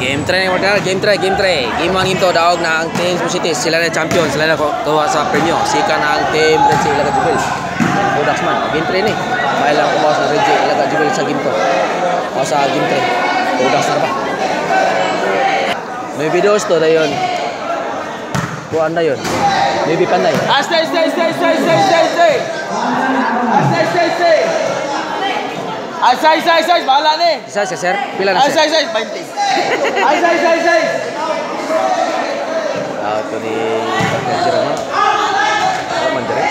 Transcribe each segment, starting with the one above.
Game 3 ni modal, game 3, game 3. Game ang ito daog na ang team Positis. Sila na champion, sila na kuha sa premyo. Sika na ang team Red Sea Ilaga Jubil. Budak man, game 3 ni. May lang kumawa sa Red Sea Ilaga Jubil sa game 2. O sa game 3. Budak na ba? May videos to na yun. Kuhaan na yun. Maybe panay. Ah, stay, stay, stay, stay, stay, stay, stay. Ah, stay, stay, stay. Ah, stay, stay, stay. Bahala ni. Isa siya, sir? Pila na Ah, sir? stay, stay. 20. Ah, stay, stay, stay. Ah, ito ni Jerome. Oh, mandiri.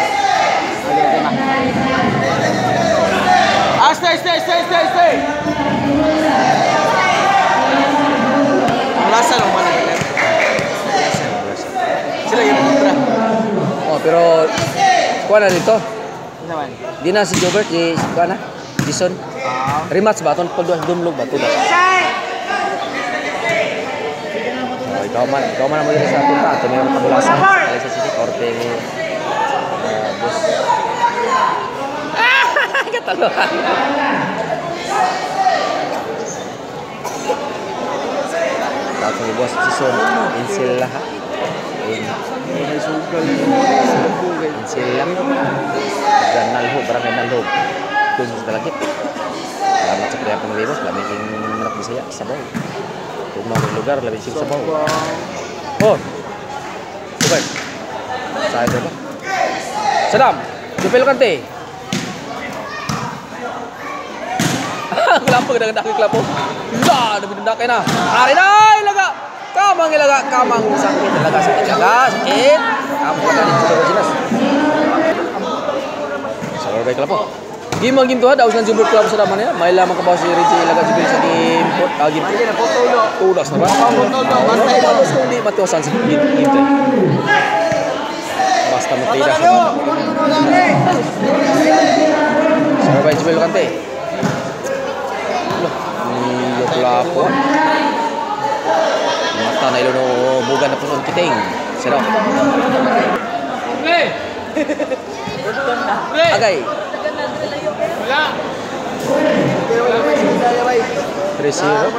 Ah, stay, stay, stay, stay, stay. Rasa lang mana Sila yung putra. Oh, pero kuha na dito. Naman. Di na si Jobert, di kuha na. Ah. Rematch ba? Itong pagduas dumlog ba? Tulas. Oh, ikaw man, ikaw man ang sa punta. Ito mayroon kabulasan. Kaya sa City Korte ni uh, boss. Ah! Kataluhan. Tapos ni boss Jason. Insil lah. In, insil lang. Dan nalho, barang nalho. Kung sa talagit. Salamat sa kaya pang bos, lamin yung anak Bisaya, Sabaw. Kung mga lugar, lamin sing Sabaw. Oh! Super. Sa ito ba? Salam! Jupil Kante! Kelapo, ganda-ganda ko kelapo. La! Nabidunda kayo na. Ari na! Ilaga! Kamang ilaga! Kamang sakit. Ilaga, sakit. Ilaga, sakit. Kamang ilaga dito sa Jinas. Sabar baik kelapo. Game ang game to ha, daos ng Jumbo Club sa naman niya. May lamang ka ba si Reggie Ilaga Jubil sa game po, ah, game lo. Tulas na ba? Kung di matiwasan sa game, game to. Basta matira. Sabar baik Jubil Kante. Ni Kelapo. Mata na ilo no bugan na punon kiting. Hey. Agay. Wala. 3-0.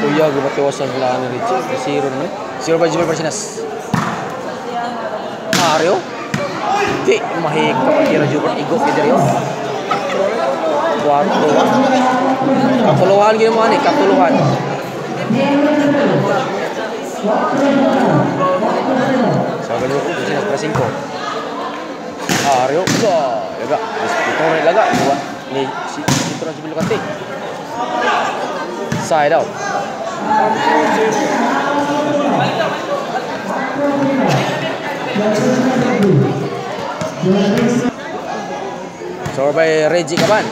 Kuya, gumatiwasan lang ni Richie. 3-0 naman. 0 by Jimmy Persinas. Mario? Di, mahig ka pa kira Jubert. Igo yun. 4 Katuluhan ginawa ni, katuluhan. Sa ganun ko, Persinas pressing ko. Mario, ba, laga. Ito na laga. Dua ni si ito na Jibil Kante. Side out. So by Reggie Kaban.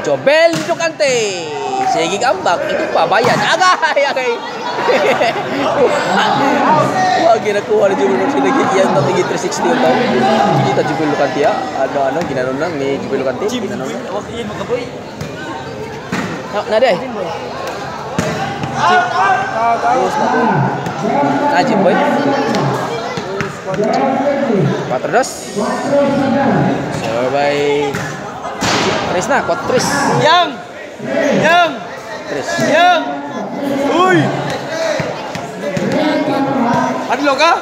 Jobel Dukante. Sige kambak. Ito pa bayan. Agay, agay. Wah, ginakuha na Jubel Dukante. Yan na tingin 360 yung tao. Kita Jubel Dukante ya. Ano, ano, ginanon lang ni Jubel Dukante. Ginanon lang. Wag iyan magaboy. Na, na na. Najib boy. Patros. Survey. Tris na, kuat tris. Yang. Yang. Tris. Yang. Uy. Adlo ka?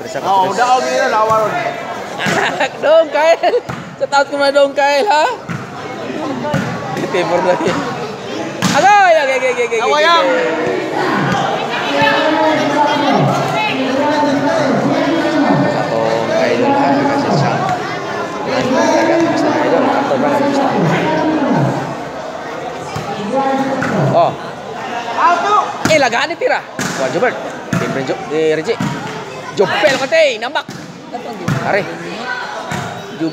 Tris ako Oh, udah ako gini lawan. dong Kael. Sa taot ko na dong Kael ha. Timur lagi. Agay, agay, agay, agay, agay. Awayang. Satu Oh, Auto. eh lagaan ni tira. Wah, Jobert. Tim Renjo, eh Reji. Jobel ka tay, nambak. Are. Job.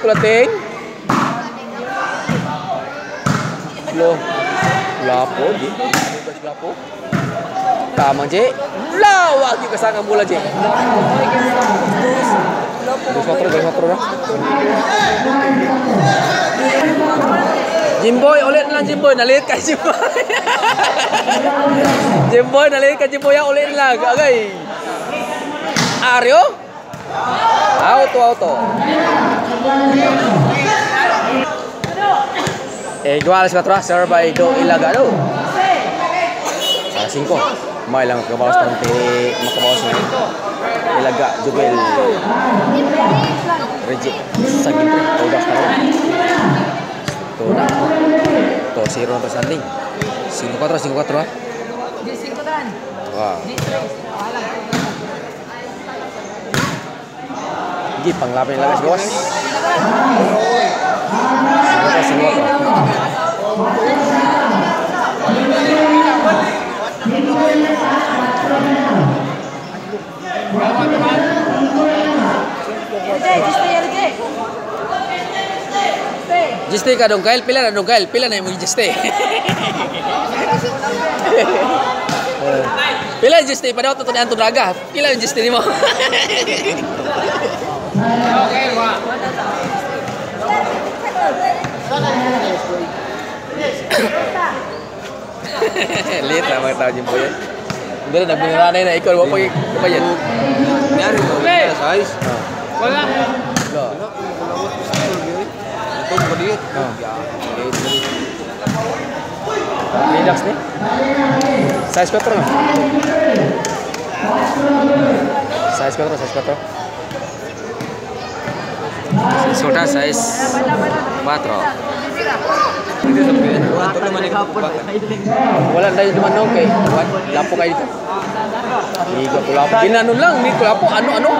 Kulating. Lo. Lapo, di. Lapo. Tama, Je. Lawag yung kasanga mula, Je. Garis motor, na. Jimboy, na lang Jimboy. Nalit ka Jimboy. Jimboy, nalit ka Jimboy. Yan, ulit na lang. Agay. Aryo? Auto, auto. Eh, igual sa patro, sir by Do Ilagano. 5. May lang makabawas ng te makabawas ng ilaga Jubel Reject sa gintre. Todas na rin. Ito na. Ito, 0 na standing. 5-4, 5-4 ha. Di cinco dan. Tres. Wala. Gigi, panglapin nila guys, gawas. 5-4, 5-4. RJ, just stay RJ. Stay. Jiste ka dong Kyle, pila na dong Kyle, pila na yung Jiste. pila yung Jiste pa daw to ni Anton Raga. Pila Jiste nimo? Lihat lah mga tao jimpo yan. Hindi na, nagbinanay na ikaw. Wapag pa yan. Nyari Size. Wala. Lo. Ito mo diet. Ah. Relax ni. Size 4 no? Size 4, size 4. Size 4, size 4. Hindi sa pin. Ato naman ikaw bakit? Wala na yung dumanong kay lapo kayo dito. Higa ko lapo. Ginanon lang, hindi. Ano,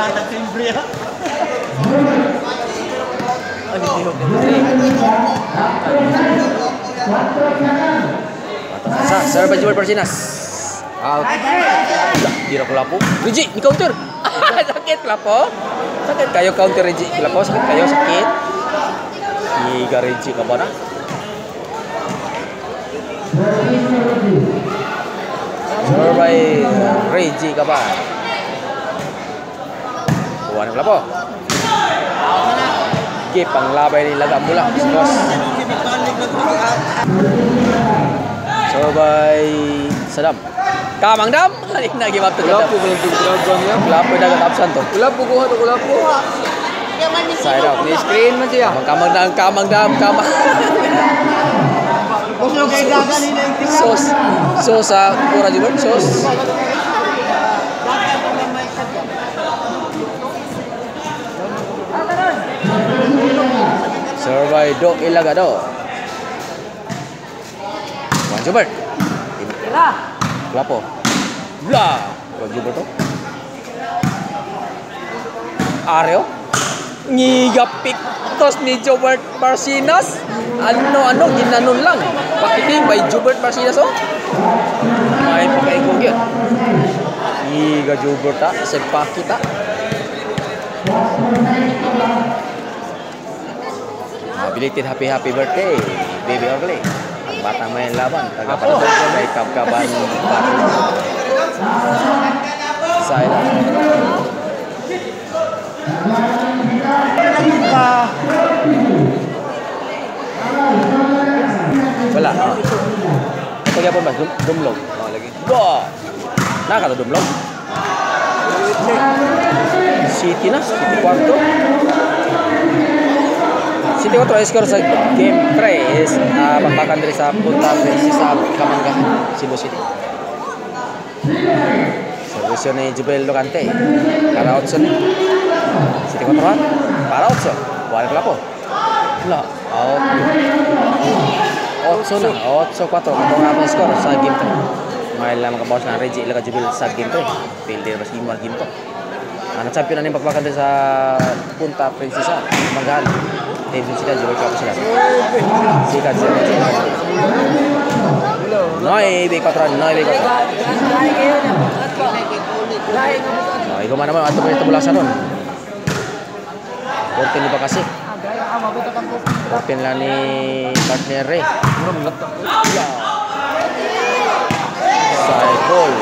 ano? Sa, Sir Bajibal Persinas. Out. Hindi na ko lapo. Rigi, ni counter. sakit lapo. Sakit kayo counter Rigi. Lapo, sakit kayo, sakit. Higa Rigi ka ba na? Survey Regi ka ba? Kuha ng lapo. Sige, panglabay ni Laga Mula. Boss. Survey Sadam. Kamang dam. Halik na give up to Sadam. po yung pinagbang niya? Wala po dagat absent to. Wala po kuha to, wala po. Side out. Ni screen man siya. Kamang dam, kamang dam, kamang. Sos. Sos sa pura di ba? Sos. Survey do ilagado. Juan Jubert. Wala. Lapo. Bla. Juan Jubert to. Areo. Ngigapik tos ni Jubert Marcinas. Ano ano ginanon lang. Pakiting by Jubert Marcinas oh. May pagkaigog yun. Ngiga Jubert ta. Sepaki ta. Belated happy happy birthday, baby Orly. Ang batang may laban, taga Panatol kay Kabkaban Battle. Sila. Wala. Ito gyapon ba? Dum dumlog. Oh, lagi. Ba. Naka to dumlog. City na, City kwarto. City kwarto ay score sa game 3 is uh, diri sa punta versus sa Kamanggahan, Cebu City. Servisyo ni Jubel Locante. Para 8 ni. City kwarto ha? Para 8. Wala ka po. Wala. Out. 8 na. 8-4. Ito nga ang score sa game 3. May lang makabawas na Reggie Ilaga Jubel sa game 3. Pilde mas game to. Ang champion na ning pagbakan din sa Punta Princesa. Team sila Jubel Cup sila. Sikat sila. Noy, B4, Noy, B4. Lahi kayo na. At ko. Lahi nga mo. Oh, ikaw man naman, ato pa ito mula sa ron. 14 ba kasi? Gaya ka mabuto kang kusa. 14 lang ni partner Ray. Cycle.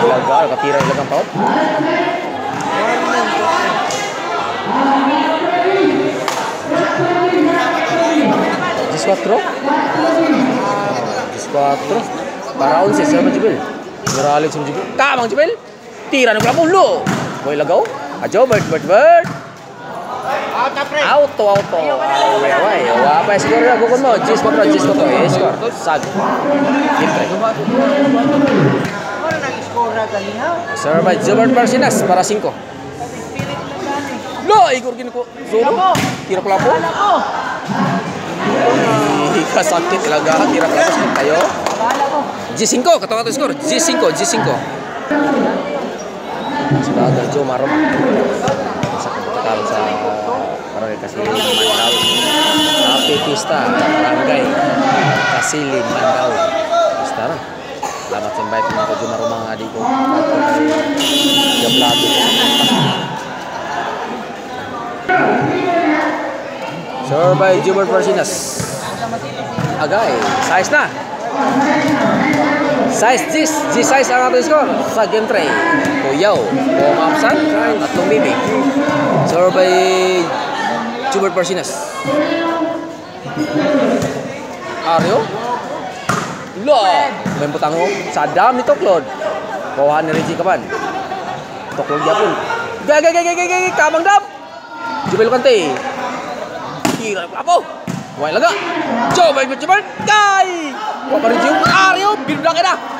Ilagal, katira. Jis 4. Jis 4. Para 11 sa mga Jibil. Naralig sa Jibil. Kamang Jibil. Tira ng pula lo. Boy lagaw. Ajo, bird, bird, bird. Auto, auto. Away, away. Wa pa skor ya gukon mo. Jis mo, jis mo to. Eh, skor. Sag. Game try. Serve by Jobert Marcinas para 5. Lo, ikor gini ko. Zoro. Tira pelapo. Ih, sakit talaga. Tira pelapo sakit tayo. G5, katawa to skor. G5, G5. Sudah agak jauh marom. Sekali sa Mandau. Tapi pista Barangay Kasili Mandau. Pista na. Salamat sa invite mga ko Jumaro mga adik by Jumar Persinas. Agay, size na. Size Gis, G size ang ating score sa game tray. Kuyaw, Pomapsan, at Tumimi. Score by Jumar Persinas. Aryo. Lo, main petango. Sadam ni Toklod. Bawahan ni Reggie kapan? Toklod dia pun. Gay, kamang dam. Jubel Kante. Kira? Wai laga. Coba ikut cepat. Gay. Wah, Reggie. Aryo, biru dah kena.